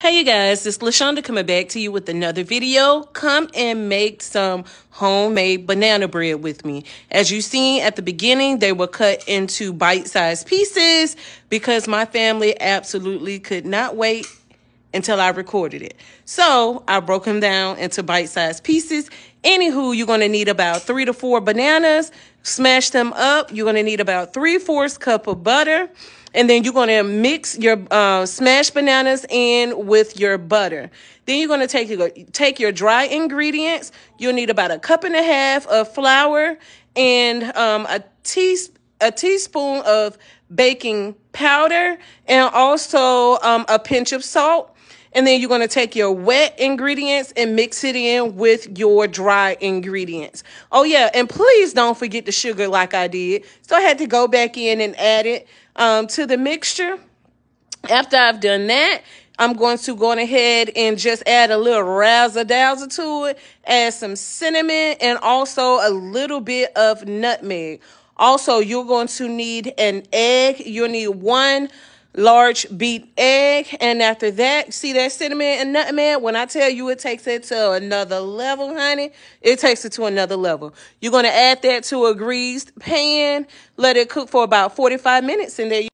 Hey you guys, it's LaShonda coming back to you with another video. Come and make some homemade banana bread with me. As you seen at the beginning, they were cut into bite-sized pieces because my family absolutely could not wait until I recorded it. So I broke them down into bite-sized pieces. Anywho, you're going to need about three to four bananas. Smash them up. You're going to need about three-fourths cup of butter and then you're going to mix your uh, smashed bananas in with your butter. Then you're going to take your, take your dry ingredients. You'll need about a cup and a half of flour and um, a, tea, a teaspoon of baking powder and also um, a pinch of salt. And then you're going to take your wet ingredients and mix it in with your dry ingredients. Oh, yeah. And please don't forget the sugar like I did. So I had to go back in and add it um, to the mixture. After I've done that, I'm going to go ahead and just add a little razzle dazzle to it, add some cinnamon and also a little bit of nutmeg. Also, you're going to need an egg. You'll need one large beat egg. And after that, see that cinnamon and nutmeg? When I tell you it takes it to another level, honey, it takes it to another level. You're going to add that to a greased pan, let it cook for about 45 minutes, and there you